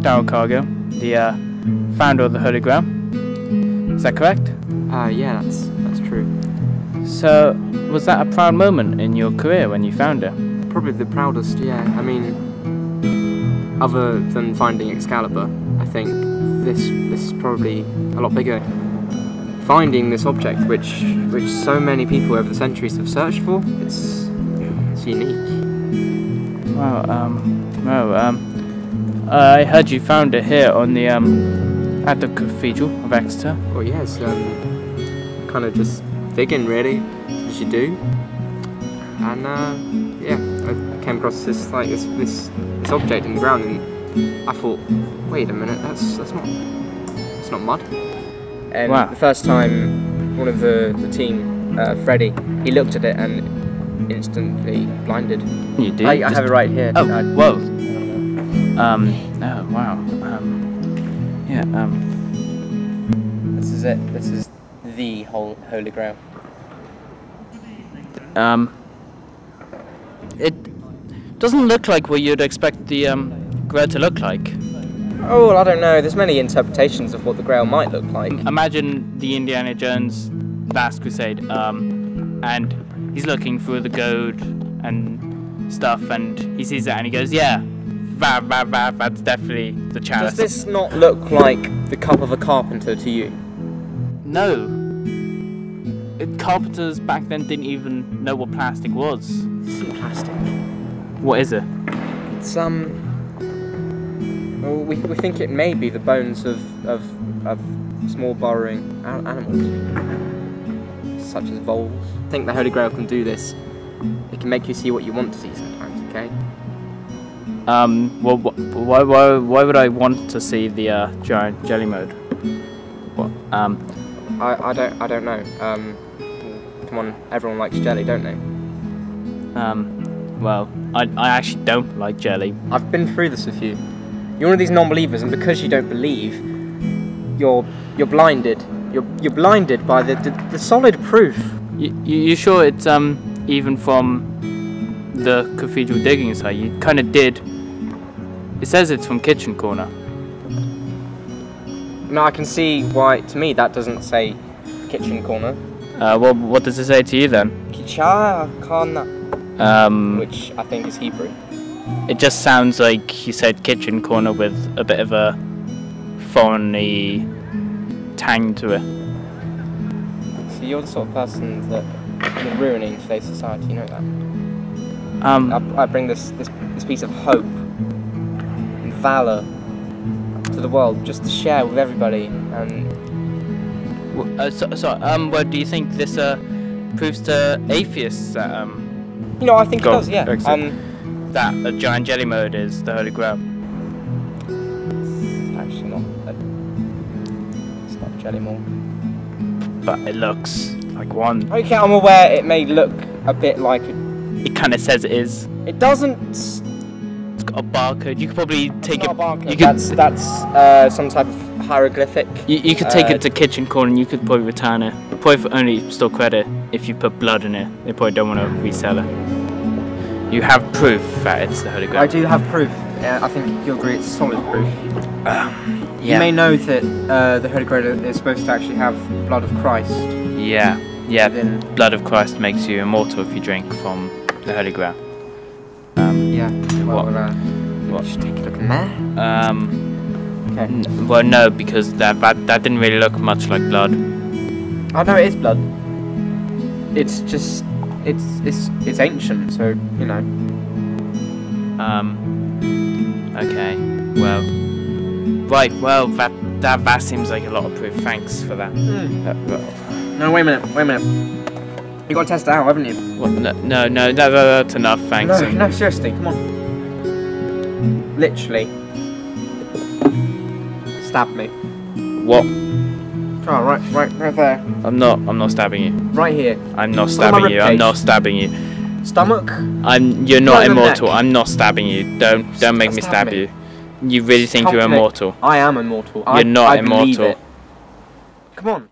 Daryl Cargill, the uh, founder of the Holy Grail. Is that correct? Uh, yeah, that's that's true. So, was that a proud moment in your career when you found it? Probably the proudest, yeah. I mean, other than finding Excalibur, I think this this is probably a lot bigger. Finding this object, which which so many people over the centuries have searched for, it's it's unique. Wow, um, wow, um, I heard you found it here on the, um, at the Cathedral of Exeter. Well, yes, um, kind of just digging really, as you do. And uh, yeah, I came across this like this, this this object in the ground, and I thought, wait a minute, that's that's not that's not mud. And Wow. the first time, one of the the team, uh, Freddie, he looked at it and instantly blinded. You did? I, I have it right here. Oh, I- whoa. Um, oh, wow. Um, yeah, um, This is it. This is the whole Holy Grail. um, it doesn't look like what you'd expect the, um, Grail to look like. Oh, well, I don't know. There's many interpretations of what the Grail might look like. Imagine the Indiana Jones Last Crusade, um, and he's looking through the gold and stuff, and he sees that and he goes, yeah, that, that, that, that's definitely the chalice. Does this not look like the cup of a carpenter to you? No. It- Carpenters back then didn't even know what plastic was. It's not plastic. What is it? It's um. Well, we, we think it may be the bones of of, of small burrowing animals, such as voles. I think the Holy Grail can do this. It can make you see what you want to see sometimes. Okay. Um, well, why, why, why would I want to see the uh, giant jelly mode? What? Um, I, I don't I don't know. Um, come on, everyone likes jelly, don't they? um, well, I, I actually don't like jelly. I've been through this with you. You're one of these non-believers, and because you don't believe, you're you're blinded. You're you're blinded by the the, the solid proof. You, you, you sure it's um even from the cathedral digging site? You kind of did. It says it's from Kitchen Corner. No, I can see why. To me, that doesn't say kitchen corner. Uh, well, what does it say to you then? Kichakana, Um, which I think is Hebrew. It just sounds like he said kitchen corner with a bit of a foreigny tang to it. So you're the sort of person that you're ruining today's society. You know that. Um, I, I bring this, this this piece of hope and valor to the world, just to share with everybody. And w- uh, so, so, um, what do you think this uh proves to atheists that um you know, I think Go it does. Yeah. Um, that a giant jelly mode is the holy grail? it's actually not. A, it's not jelly more. But it looks like one. Okay, I'm aware it may look a bit like a. It kind of says it is. It doesn't. It's got a barcode. You could probably take it's it. not a barcode. You could, That's that's uh, some type of hieroglyphic. you, you could take uh, it to kitchen corner and you could probably return it. Probably for only store credit if you put blood in it. They probably don't want to resell it. You have proof that it's the holy grail. I do have proof. Uh, I think you'll agree it's solid proof. Yeah. You may know that uh, the Holy Grail is supposed to actually have blood of Christ Yeah, yeah. Blood of Christ makes you immortal if you drink from the Holy Grail. Um, Yeah. Well, What? uh, What? Just take a look in there. um, Okay. n- well, no, because that, that that didn't really look much like blood. Oh no, it is blood. It's just. It's it's it's ancient, so you know. Um, okay, well, right, well, that that that seems like a lot of proof. Thanks for that. Uh, well, No, wait a minute. Wait a minute. You got to test it out, haven't you? what, no, no, no, no, that's enough. Thanks. No, no, seriously, come on. Literally. Stab me. What? Oh, right, right, right there. I'm not. I'm not stabbing you. Right here. I'm not It's on my stabbing you. I'm not stabbing you. Stomach. I'm. You're not immortal. neck. I'm not stabbing you. Don't don't make me Stab stab me. you. You really think you're Confident. immortal? I am immortal. I, You're not I immortal. Come on.